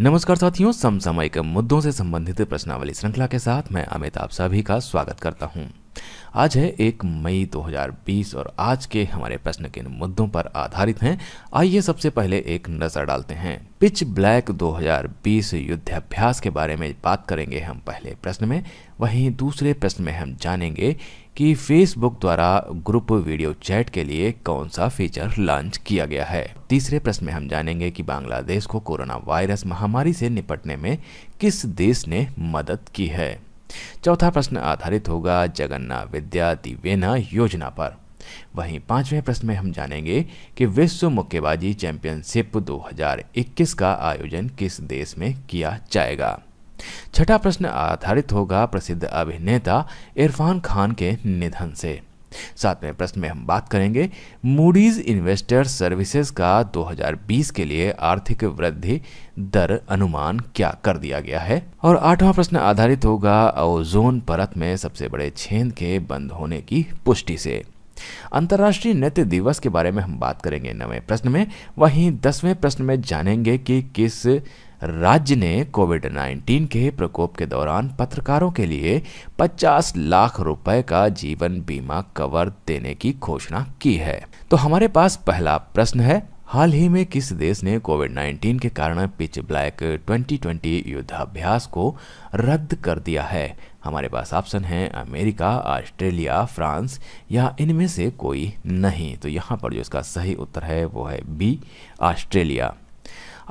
नमस्कार साथियों, समसामयिक मुद्दों से संबंधित प्रश्नावली श्रृंखला के साथ मैं अमित आप सभी का स्वागत करता हूँ। आज है एक मई 2020 और आज के हमारे प्रश्न किन मुद्दों पर आधारित हैं। आइए सबसे पहले एक नज़र डालते हैं। पिच ब्लैक 2020 युद्धाभ्यास के बारे में बात करेंगे हम पहले प्रश्न में, वहीं दूसरे प्रश्न में हम जानेंगे कि फेसबुक द्वारा ग्रुप वीडियो चैट के लिए कौन सा फीचर लॉन्च किया गया है? तीसरे प्रश्न में हम जानेंगे कि बांग्लादेश को कोरोना वायरस महामारी से निपटने में किस देश ने मदद की है। चौथा प्रश्न आधारित होगा जगन्ना विद्या दिवेना योजना पर। वहीं पाँचवें प्रश्न में हम जानेंगे कि विश्व मुक्केबाजी चैंपियनशिप 2021 का आयोजन किस देश में किया जाएगा? छठा प्रश्न आधारित होगा प्रसिद्ध अभिनेता इरफान खान के निधन से। सातवें प्रश्न में हम बात करेंगे मूडीज इन्वेस्टर सर्विसेज़ का 2020 के लिए आर्थिक वृद्धि दर अनुमान क्या कर दिया गया है? और आठवां प्रश्न आधारित होगा, ओजोन परत में सबसे बड़े छेद के बंद होने की पुष्टि से। अंतर्राष्ट्रीय नृत्य दिवस के बारे में हम बात करेंगे नवे प्रश्न में। वहीं दसवें प्रश्न में जानेंगे कि किस राज्य ने कोविड 19 के प्रकोप के दौरान पत्रकारों के लिए 50 लाख रुपए का जीवन बीमा कवर देने की घोषणा की है। तो हमारे पास पहला प्रश्न है, हाल ही में किस देश ने कोविड 19 के कारण पिच ब्लैक 2020 युद्धाभ्यास को रद्द कर दिया है? हमारे पास ऑप्शन है अमेरिका, ऑस्ट्रेलिया, फ्रांस या इनमें से कोई नहीं। तो यहाँ पर जो इसका सही उत्तर है, वो है बी, ऑस्ट्रेलिया।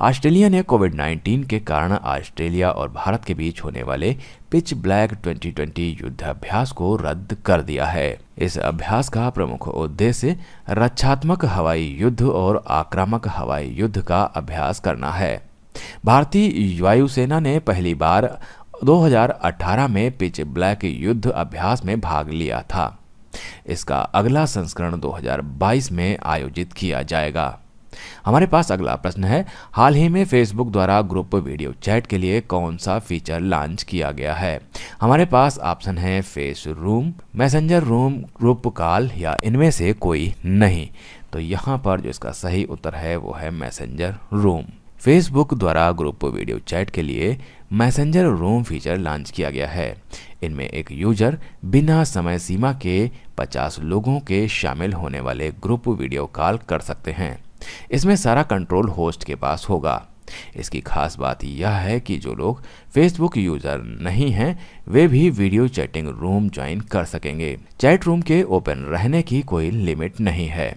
ऑस्ट्रेलिया ने कोविड 19 के कारण ऑस्ट्रेलिया और भारत के बीच होने वाले पिच ब्लैक 2020 युद्धाभ्यास को रद्द कर दिया है। इस अभ्यास का प्रमुख उद्देश्य रक्षात्मक हवाई युद्ध और आक्रामक हवाई युद्ध का अभ्यास करना है। भारतीय वायुसेना ने पहली बार 2018 में पिच ब्लैक युद्ध अभ्यास में भाग लिया था। इसका अगला संस्करण 2022 में आयोजित किया जाएगा। हमारे पास अगला प्रश्न है, हाल ही में फेसबुक द्वारा ग्रुप वीडियो चैट के लिए कौन सा फीचर लॉन्च किया गया है? हमारे पास ऑप्शन है face room messenger room group call या इनमें से कोई नहीं। तो यहाँ पर जो इसका सही उत्तर है, वो है मैसेंजर रूम फेसबुक द्वारा ग्रुप वीडियो चैट के लिए मैसेंजर रूम फीचर लॉन्च किया गया है। इनमें एक यूज़र बिना समय सीमा के 50 लोगों के शामिल होने वाले ग्रुप वीडियो कॉल कर सकते हैं। इसमें सारा कंट्रोल होस्ट के पास होगा। इसकी खास बात यह है कि जो लोग फेसबुक यूज़र नहीं हैं, वे भी वीडियो चैटिंग रूम ज्वाइन कर सकेंगे। चैट रूम के ओपन रहने की कोई लिमिट नहीं है।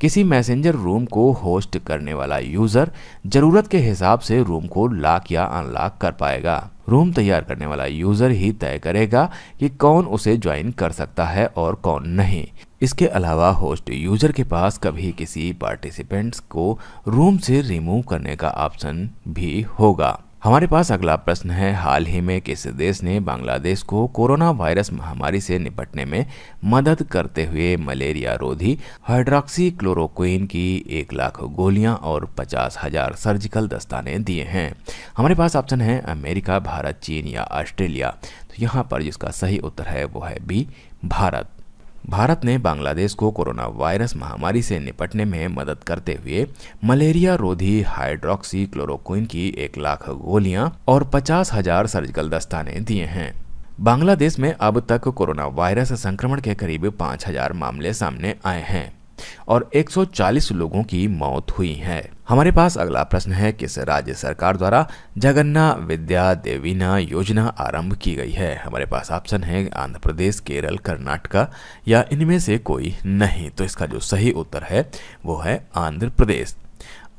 किसी मैसेंजर रूम को होस्ट करने वाला यूज़र ज़रूरत के हिसाब से रूम को लॉक या अनलॉक कर पाएगा। रूम तैयार करने वाला यूज़र ही तय करेगा कि कौन उसे ज्वाइन कर सकता है और कौन नहीं। इसके अलावा होस्ट यूज़र के पास कभी किसी पार्टिसिपेंट्स को रूम से रिमूव करने का ऑप्शन भी होगा। हमारे पास अगला प्रश्न है, हाल ही में किस देश ने बांग्लादेश को कोरोना वायरस महामारी से निपटने में मदद करते हुए मलेरिया रोधी हाइड्रोक्सी क्लोरोक्विन की एक लाख गोलियाँ और पचास हज़ार सर्जिकल दस्ताने दिए हैं? हमारे पास ऑप्शन है अमेरिका, भारत, चीन या ऑस्ट्रेलिया। तो यहाँ पर जिसका सही उत्तर है, वो है बी, भारत। भारत ने बांग्लादेश को कोरोना वायरस महामारी से निपटने में मदद करते हुए मलेरिया रोधी हाइड्रोक्सी क्लोरोक्विन की एक लाख गोलियाँ और पचास हज़ार सर्जिकल दस्ताने दिए हैं। बांग्लादेश में अब तक कोरोना वायरस संक्रमण के करीब पाँच हज़ार मामले सामने आए हैं। और 140 लोगों की मौत हुई है। हमारे पास अगला प्रश्न है, किस राज्य सरकार द्वारा जगन्ना विद्या देवीना योजना आरंभ की गई है? हमारे पास ऑप्शन है, आंध्र प्रदेश, केरल, कर्नाटका, या इनमें से कोई नहीं। तो इसका जो सही उत्तर है, वो है आंध्र प्रदेश।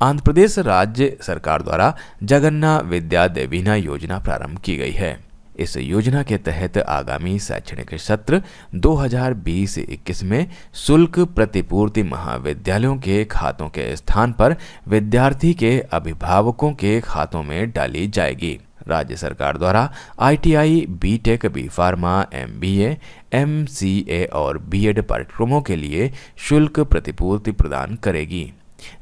आंध्र प्रदेश राज्य सरकार द्वारा जगन्ना विद्या देवीना योजना प्रारंभ की गई है। इस योजना के तहत आगामी शैक्षणिक सत्र 2020-21 में शुल्क प्रतिपूर्ति महाविद्यालयों के खातों के स्थान पर विद्यार्थी के अभिभावकों के खातों में डाली जाएगी। राज्य सरकार द्वारा ITI, BTech, B pharma MBA, MCA और बीएड पाठ्यक्रमों के लिए शुल्क प्रतिपूर्ति प्रदान करेगी।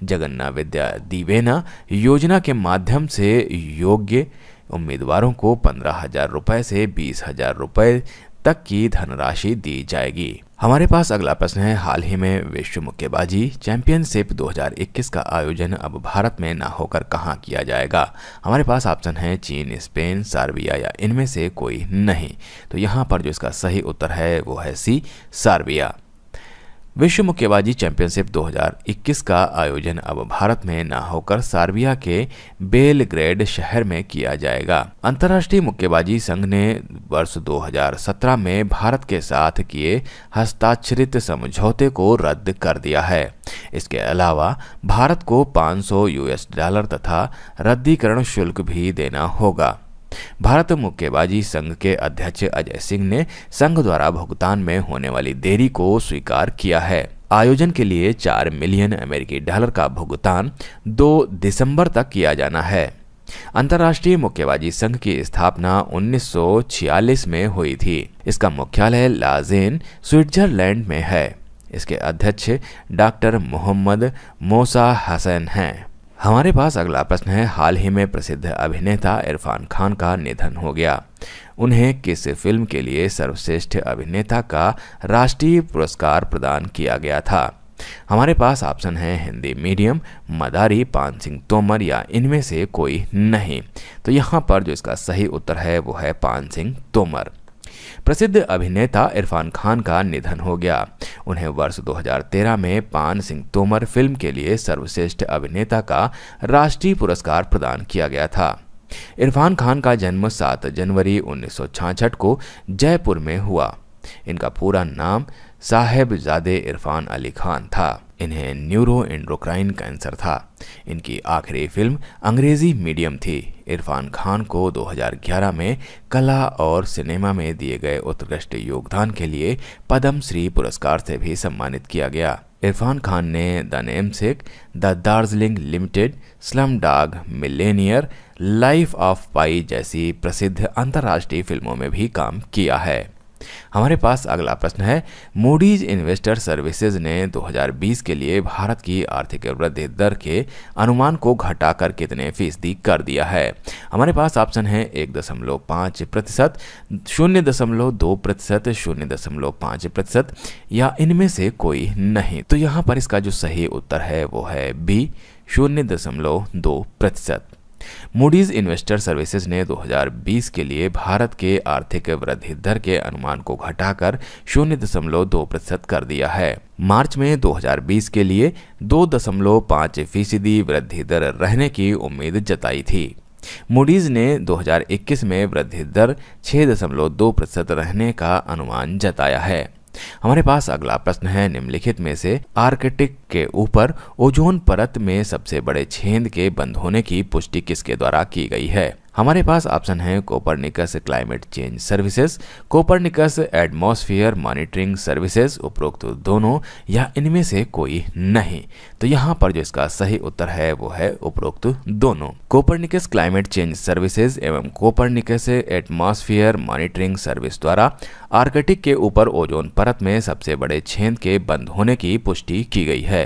जगन्ना विद्या दिवेना योजना के माध्यम से योग्य उम्मीदवारों को पंद्रह हज़ार रुपये से बीस हज़ार रुपये तक की धनराशि दी जाएगी। हमारे पास अगला प्रश्न है। हाल ही में विश्व मुक्केबाजी चैंपियनशिप 2021 का आयोजन अब भारत में ना होकर कहाँ किया जाएगा? हमारे पास ऑप्शन है चीन, स्पेन, सार्बिया या इनमें से कोई नहीं। तो यहाँ पर जो इसका सही उत्तर है वो है सी, सार्बिया। विश्व मुक्केबाजी चैंपियनशिप 2021 का आयोजन अब भारत में न होकर सार्बिया के बेलग्रेड शहर में किया जाएगा। अंतर्राष्ट्रीय मुक्केबाजी संघ ने वर्ष 2017 में भारत के साथ किए हस्ताक्षरित समझौते को रद्द कर दिया है। इसके अलावा भारत को 500 यूएस डॉलर तथा रद्दीकरण शुल्क भी देना होगा। भारत मुक्केबाजी संघ के अध्यक्ष अजय सिंह ने संघ द्वारा भुगतान में होने वाली देरी को स्वीकार किया है। आयोजन के लिए चार मिलियन अमेरिकी डॉलर का भुगतान 2 दिसंबर तक किया जाना है। अंतर्राष्ट्रीय मुक्केबाजी संघ की स्थापना 1946 में हुई थी। इसका मुख्यालय लाजेन, स्विट्जरलैंड में है। इसके अध्यक्ष डॉक्टर मोहम्मद मोसा हसन हैं। हमारे पास अगला प्रश्न है, हाल ही में प्रसिद्ध अभिनेता इरफान खान का निधन हो गया। उन्हें किस फ़िल्म के लिए सर्वश्रेष्ठ अभिनेता का राष्ट्रीय पुरस्कार प्रदान किया गया था? हमारे पास ऑप्शन है, हिंदी मीडियम, मदारी, पान सिंह तोमर या इनमें से कोई नहीं। तो यहाँ पर जो इसका सही उत्तर है, वो है पान सिंह तोमर। प्रसिद्ध अभिनेता इरफान खान का निधन हो गया। उन्हें वर्ष 2013 में पान सिंह तोमर फ़िल्म के लिए सर्वश्रेष्ठ अभिनेता का राष्ट्रीय पुरस्कार प्रदान किया गया था। इरफान खान का जन्म 7 जनवरी उन्नीस को जयपुर में हुआ। इनका पूरा नाम साहेबजादे इरफान अली खान था। इन्हें न्यूरो एंड्रोक्राइन कैंसर था। इनकी आखिरी फ़िल्म अंग्रेज़ी मीडियम थी। इरफान खान को 2011 में कला और सिनेमा में दिए गए उत्कृष्ट योगदान के लिए पद्म श्री पुरस्कार से भी सम्मानित किया गया। इरफान खान ने the namesake, the Darjeeling limited slum dog millionaire, life of Pi जैसी प्रसिद्ध अंतर्राष्ट्रीय फ़िल्मों में भी काम किया है। हमारे पास अगला प्रश्न है मूडीज इन्वेस्टर सर्विसेज़ ने 2020 के लिए भारत की आर्थिक वृद्धि दर के अनुमान को घटाकर कितने फ़ीसदी कर दिया है? हमारे पास ऑप्शन है एक दशमलव पाँच प्रतिशत, शून्य दशमलव दो प्रतिशत, शून्य दशमलव पाँच प्रतिशत, या इनमें से कोई नहीं। तो यहाँ पर इसका जो सही उत्तर है, वो है बी, शून्य दशमलव दो प्रतिशत। मूडीज इन्वेस्टर सर्विसेज़ ने 2020 के लिए भारत के आर्थिक वृद्धि दर के अनुमान को घटाकर शून्य दशमलव दो प्रतिशत कर दिया है। मार्च में 2020 के लिए दो दशमलव पाँच फ़ीसदी वृद्धि दर रहने की उम्मीद जताई थी। मूडीज ने 2021 में वृद्धि दर छह दशमलव दो प्रतिशत रहने का अनुमान जताया है। हमारे पास अगला प्रश्न है, निम्नलिखित में से आर्कटिक के ऊपर ओजोन परत में सबसे बड़े छेद के बंद होने की पुष्टि किसके द्वारा की गई है? हमारे पास ऑप्शन है Copernicus climate change services, Copernicus atmosphere monitoring services उपरोक्त दोनों, या इनमें से कोई नहीं। तो यहाँ पर जो इसका सही उत्तर है, वो है उपरोक्त दोनों। कोपरनिकस क्लाइमेट चेंज सर्विसेज़ एवं कोपरनिकस एटमॉस्फेयर मॉनिटरिंग सर्विस द्वारा आर्कटिक के ऊपर ओजोन परत में सबसे बड़े छेद के बंद होने की पुष्टि की गई है।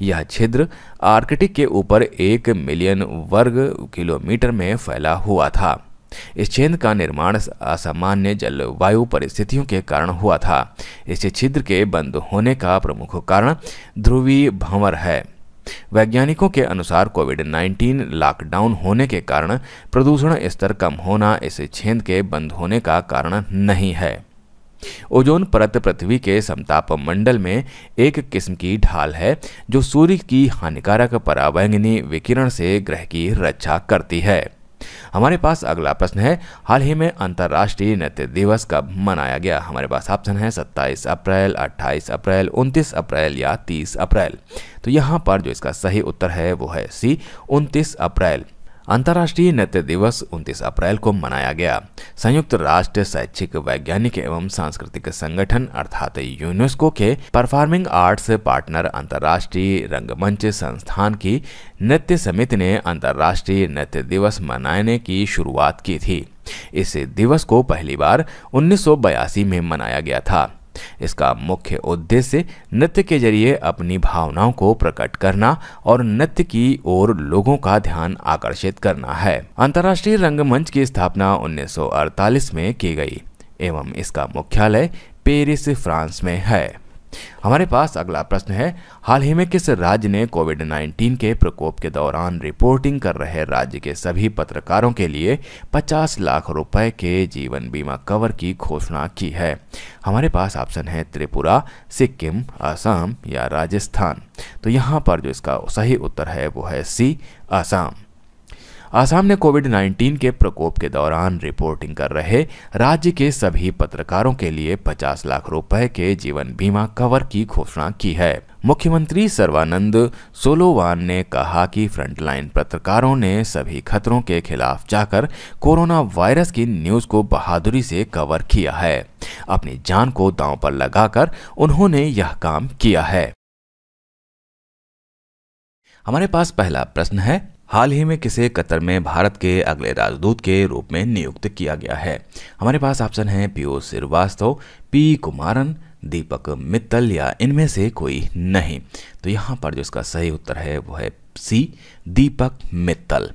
यह छिद्र आर्कटिक के ऊपर एक मिलियन वर्ग किलोमीटर में फैला हुआ था। इस छेद का निर्माण असामान्य जलवायु परिस्थितियों के कारण हुआ था। इस छिद्र के बंद होने का प्रमुख कारण ध्रुवीय भंवर है। वैज्ञानिकों के अनुसार कोविड 19 लॉकडाउन होने के कारण प्रदूषण स्तर कम होना इस छेद के बंद होने का कारण नहीं है। ओजोन परत पृथ्वी के समताप मंडल में एक किस्म की ढाल है, जो सूर्य की हानिकारक परावैंगनी विकिरण से ग्रह की रक्षा करती है। हमारे पास अगला प्रश्न है, हाल ही में अंतर्राष्ट्रीय नृत्य दिवस कब मनाया गया? हमारे पास ऑप्शन है 27 अप्रैल 28 अप्रैल 29 अप्रैल या 30 अप्रैल। तो यहाँ पर जो इसका सही उत्तर है, वो है सी 29 अप्रैल। अंतर्राष्ट्रीय नृत्य दिवस 29 अप्रैल को मनाया गया। संयुक्त राष्ट्र, शैक्षिक, वैज्ञानिक एवं सांस्कृतिक संगठन अर्थात यूनेस्को के परफॉर्मिंग आर्ट्स पार्टनर अंतर्राष्ट्रीय रंगमंच संस्थान की नृत्य समिति ने अंतर्राष्ट्रीय नृत्य दिवस मनाने की शुरुआत की थी। इस दिवस को पहली बार उन्नीस सौ बयासी में मनाया गया था। इसका मुख्य उद्देश्य नृत्य के ज़रिए अपनी भावनाओं को प्रकट करना और नृत्य की ओर लोगों का ध्यान आकर्षित करना है। अंतर्राष्ट्रीय रंगमंच की स्थापना 1948 में की गई, एवं इसका मुख्यालय पेरिस, फ्रांस में है। हमारे पास अगला प्रश्न है, हाल ही में किस राज्य ने कोविड 19 के प्रकोप के दौरान रिपोर्टिंग कर रहे राज्य के सभी पत्रकारों के लिए 50 लाख रुपए के जीवन बीमा कवर की घोषणा की है? हमारे पास ऑप्शन है त्रिपुरा, सिक्किम असम या राजस्थान। तो यहाँ पर जो इसका सही उत्तर है, वो है सी असम आसाम ने कोविड 19 के प्रकोप के दौरान रिपोर्टिंग कर रहे राज्य के सभी पत्रकारों के लिए 50 लाख रुपए के जीवन बीमा कवर की घोषणा की है। मुख्यमंत्री सर्वानंद सोलोवान ने कहा कि फ्रंटलाइन पत्रकारों ने सभी खतरों के खिलाफ जाकर कोरोना वायरस की न्यूज़ को बहादुरी से कवर किया है। अपनी जान को दांव पर लगाकर उन्होंने यह काम किया है। हमारे पास पहला प्रश्न है हाल ही में किसे कतर में भारत के अगले राजदूत के रूप में नियुक्त किया गया है। हमारे पास ऑप्शन है पीयूष श्रीवास्तव, पी कुमारन, दीपक मित्तल या इनमें से कोई नहीं। तो यहाँ पर जो इसका सही उत्तर है, वो है सी, दीपक मित्तल।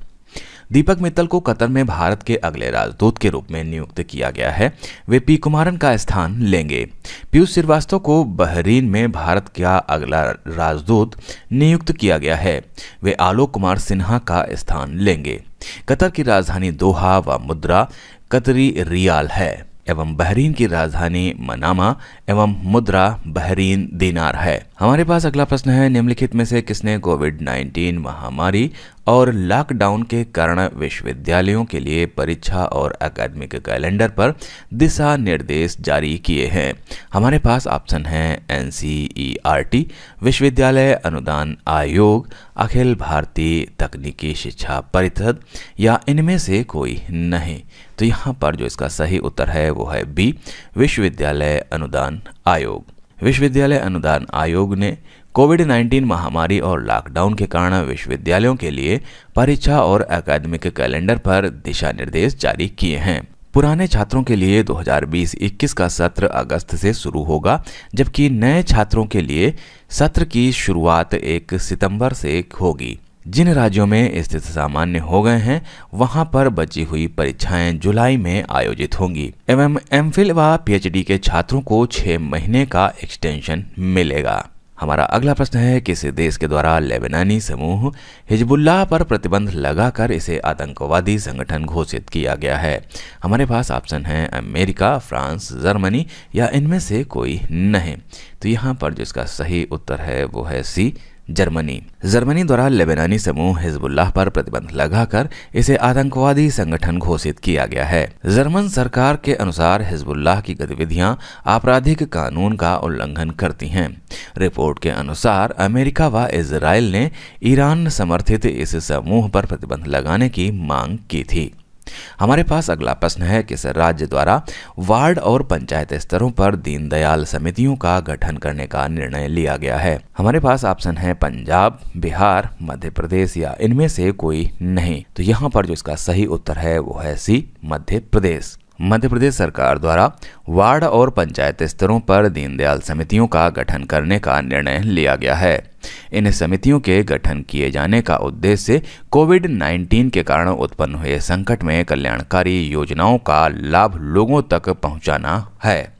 दीपक मित्तल को कतर में भारत के अगले राजदूत के रूप में नियुक्त किया गया है। वे पी कुमारन का स्थान लेंगे। पीयूष श्रीवास्तव को बहरीन में भारत का अगला राजदूत नियुक्त किया गया है। वे आलोक कुमार सिन्हा का स्थान लेंगे। कतर की राजधानी दोहा व मुद्रा कतरी रियाल है एवं बहरीन की राजधानी मनामा एवं मुद्रा बहरीन दिनार है। हमारे पास अगला प्रश्न है, निम्नलिखित में से किसने कोविड 19 महामारी और लॉकडाउन के कारण विश्वविद्यालयों के लिए परीक्षा और एकेडमिक कैलेंडर पर दिशा निर्देश जारी किए हैं। हमारे पास ऑप्शन है एन विश्वविद्यालय अनुदान आयोग, अखिल भारतीय तकनीकी शिक्षा परिषद, या इनमें से कोई नहीं। तो यहाँ पर जो इसका सही उत्तर है, वो है बी विश्वविद्यालय अनुदान आयोग। विश्वविद्यालय अनुदान आयोग ने कोविड 19 महामारी और लॉकडाउन के कारण विश्वविद्यालयों के लिए परीक्षा और अकादमिक कैलेंडर पर दिशा निर्देश जारी किए हैं। पुराने छात्रों के लिए 2020-21 का सत्र अगस्त से शुरू होगा, जबकि नए छात्रों के लिए सत्र की शुरुआत एक सितंबर से होगी। जिन राज्यों में स्थिति सामान्य हो गए हैं, वहाँ पर बची हुई परीक्षाएँ जुलाई में आयोजित होंगी। एवं एमफिल व पीएचडी के छात्रों को छह महीने का एक्सटेंशन मिलेगा। हमारा अगला प्रश्न है किस देश के द्वारा लेबनानी समूह हिजबुल्लाह पर प्रतिबंध लगाकर इसे आतंकवादी संगठन घोषित किया गया है। हमारे पास ऑप्शन है अमेरिका, फ्रांस, जर्मनी या इनमें से कोई नहीं। तो यहाँ पर जिसका सही उत्तर है वो है सी जर्मनी। जर्मनी द्वारा लेबनानी समूह हिजबुल्लाह पर प्रतिबंध लगाकर इसे आतंकवादी संगठन घोषित किया गया है। जर्मन सरकार के अनुसार हिजबुल्लाह की गतिविधियाँ आपराधिक कानून का उल्लंघन करती हैं। रिपोर्ट के अनुसार अमेरिका व इसराइल ने ईरान समर्थित इस समूह पर प्रतिबंध लगाने की मांग की थी। हमारे पास अगला प्रश्न है कि सर, राज्य द्वारा वार्ड और पंचायत स्तरों पर दीनदयाल समितियों का गठन करने का निर्णय लिया गया है। हमारे पास ऑप्शन है पंजाब, बिहार मध्य प्रदेश या इनमें से कोई नहीं। तो यहाँ पर जो इसका सही उत्तर है, वो है सी मध्य प्रदेश मध्य प्रदेश सरकार द्वारा वार्ड और पंचायत स्तरों पर दीनदयाल समितियों का गठन करने का निर्णय लिया गया है। इन समितियों के गठन किए जाने का उद्देश्य कोविड 19 के कारण उत्पन्न हुए संकट में कल्याणकारी योजनाओं का लाभ लोगों तक पहुंचाना है।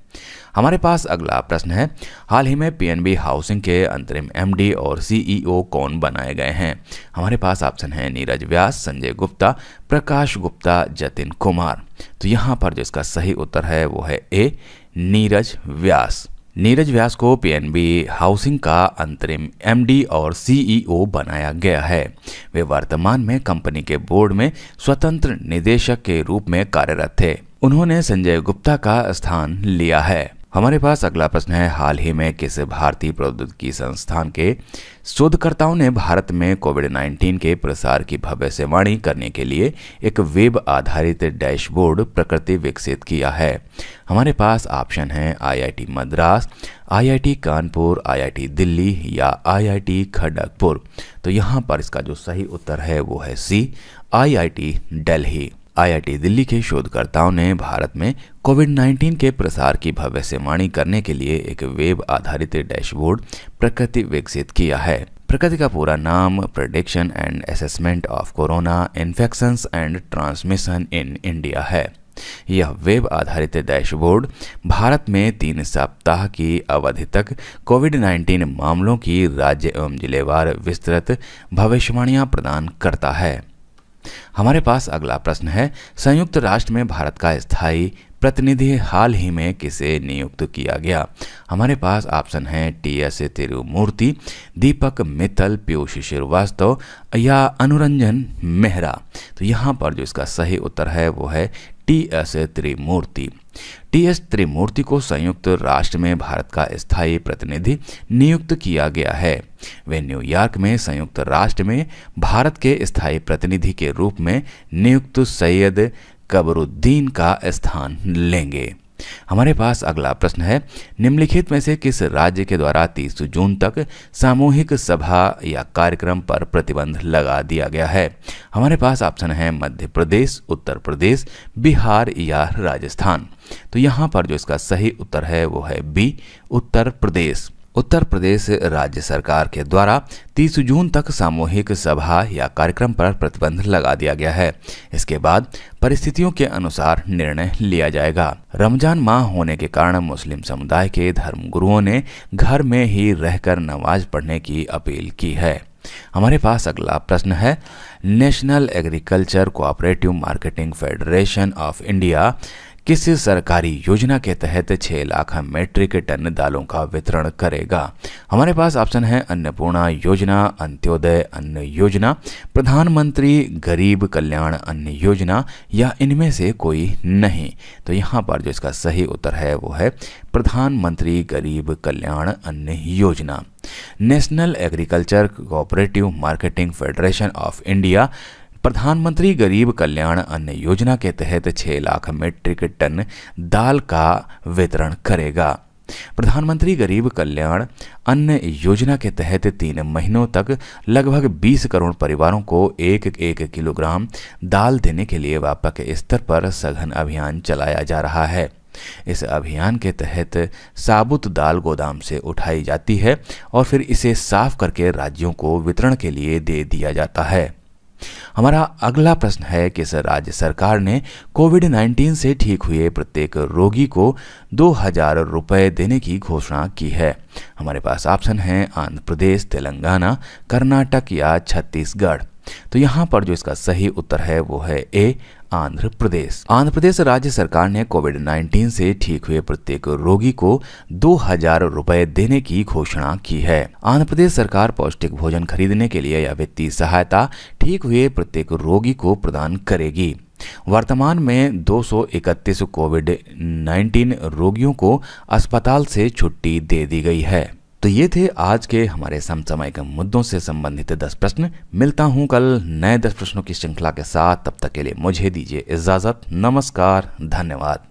हमारे पास अगला प्रश्न है। हाल ही में पीएनबी हाउसिंग के अंतरिम एमडी और सीईओ कौन बनाए गए हैं? हमारे पास ऑप्शन है नीरज व्यास, संजय गुप्ता, प्रकाश गुप्ता, जतिन कुमार। तो यहाँ पर जो इसका सही उत्तर है, वो है ए नीरज व्यास। नीरज व्यास को पीएनबी हाउसिंग का अंतरिम एमडी और सीईओ बनाया गया है। वे वर्तमान में कंपनी के बोर्ड में स्वतंत्र निदेशक के रूप में कार्यरत थे। उन्होंने संजय गुप्ता का स्थान लिया है। हमारे पास अगला प्रश्न है, हाल ही में किस भारतीय प्रौद्योगिकी संस्थान के शोधकर्ताओं ने भारत में कोविड 19 के प्रसार की भविष्यवाणी करने के लिए एक वेब आधारित डैशबोर्ड प्रकृति विकसित किया है? हमारे पास ऑप्शन है, IIT Madras, IIT Kanpur, IIT Delhi या आईआईटी खड़गपुर। तो यहाँ पर इसका जो सही उत्तर है, वो है C, IIT Delhi. IIT Delhi के शोधकर्ताओं ने भारत में कोविड 19 के प्रसार की भविष्यवाणी करने के लिए एक वेब आधारित डैशबोर्ड प्रकृति विकसित किया है। प्रकृति का पूरा नाम prediction and assessment of corona infection and transmission in India है। यह वेब आधारित डैशबोर्ड भारत में तीन सप्ताह की अवधि तक कोविड 19 मामलों की राज्य एवं जिलेवार विस्तृत भविष्यवाणियाँ प्रदान करता है। हमारे पास अगला प्रश्न है, संयुक्त राष्ट्र में भारत का स्थायी प्रतिनिधि हाल ही में किसे नियुक्त किया गया? हमारे पास ऑप्शन है टी एस तिरुमूर्ति, दीपक मित्तल, पीयूष श्रीवास्तव या अनुरंजन मेहरा। तो यहाँ पर जो इसका सही उत्तर है, वो है T S Tirumurti T S Tirumurti को संयुक्त राष्ट्र में भारत का स्थायी प्रतिनिधि नियुक्त किया गया है। वे न्यूयॉर्क में संयुक्त राष्ट्र में भारत के स्थायी प्रतिनिधि के रूप में नियुक्त सैयद कबरुद्दीन का स्थान लेंगे। हमारे पास अगला प्रश्न है, निम्नलिखित में से किस राज्य के द्वारा 30 जून तक सामूहिक सभा या कार्यक्रम पर प्रतिबंध लगा दिया गया है? हमारे पास ऑप्शन है मध्य प्रदेश, उत्तर प्रदेश, बिहार या राजस्थान। तो यहाँ पर जो इसका सही उत्तर है, वो है बी, उत्तर प्रदेश। उत्तर प्रदेश राज्य सरकार के द्वारा 30 जून तक सामूहिक सभा या कार्यक्रम पर प्रतिबंध लगा दिया गया है। इसके बाद परिस्थितियों के अनुसार निर्णय लिया जाएगा। रमज़ान माह होने के कारण मुस्लिम समुदाय के धर्म गुरुओं ने घर में ही रहकर नमाज़ पढ़ने की अपील की है। हमारे पास अगला प्रश्न है, national agriculture cooperative marketing federation of India किस सरकारी योजना के तहत छह लाख मेट्रिक टन दालों का वितरण करेगा? हमारे पास ऑप्शन है अन्नपूर्णा योजना, अंत्योदय अन्न योजना, प्रधानमंत्री गरीब कल्याण अन्न योजना, या इनमें से कोई नहीं। तो यहाँ पर जो इसका सही उत्तर है, वो है प्रधानमंत्री गरीब कल्याण अन्न योजना। National agriculture cooperative marketing federation of India प्रधानमंत्री गरीब कल्याण अन्न योजना के तहत छह लाख मीट्रिक टन दाल का वितरण करेगा। प्रधानमंत्री गरीब कल्याण अन्न योजना के तहत तीन महीनों तक लगभग 20 करोड़ परिवारों को एक एक किलोग्राम दाल देने के लिए व्यापक स्तर पर सघन अभियान चलाया जा रहा है। इस अभियान के तहत साबुत दाल गोदाम से उठाई जाती है और फिर इसे साफ़ करके राज्यों को वितरण के लिए दे दिया जाता है। हमारा अगला प्रश्न है कि सर, राज्य सरकार ने कोविड 19 से ठीक हुए प्रत्येक रोगी को दो हज़ार रुपये देने की घोषणा की है। हमारे पास ऑप्शन है आंध्र प्रदेश, तेलंगाना, कर्नाटक या छत्तीसगढ़। तो यहाँ पर जो इसका सही उत्तर है वो है ए आंध्र प्रदेश आंध्र प्रदेश राज्य सरकार ने कोविड 19 से ठीक हुए प्रत्येक रोगी को दो हज़ार रूपए देने की घोषणा की है। आंध्र प्रदेश सरकार पौष्टिक भोजन खरीदने के लिए या वित्तीय सहायता ठीक हुए प्रत्येक रोगी को प्रदान करेगी। वर्तमान में 231 कोविड 19 रोगियों को अस्पताल से छुट्टी दे दी गई है। तो ये थे आज के हमारे समसामयिक मुद्दों से संबंधित दस प्रश्न। मिलता हूँ कल नए दस प्रश्नों की श्रृंखला के साथ। तब तक के लिए मुझे दीजिए इजाज़त। नमस्कार, धन्यवाद।